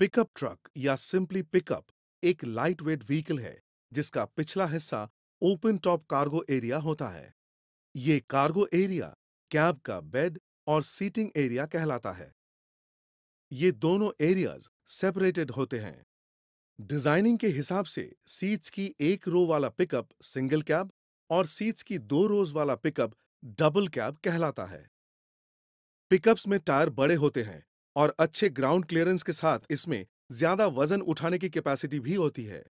Pickup truck या simply pickup एक lightweight vehicle है, जिसका पिछला हिस्सा ओपन टॉप कार्गो एरिया होता है। ये कार्गो एरिया कैब का बेड और सीटिंग एरिया कहलाता है। ये दोनों एरियाज़ सेपरेटेड होते हैं। डिज़ाइनिंग के हिसाब से सीट्स की एक रो वाला पिकअप सिंगल कैब और सीट्स की दो रोज वाला पिकअप डबल कैब कहलाता है। पिकअप्स में टायर बड़े होते हैं और अच्छे ग्राउंड क्लियरेंस के साथ इसमें ज़्यादा वज़न उठाने की कैपेसिटी भी होती है।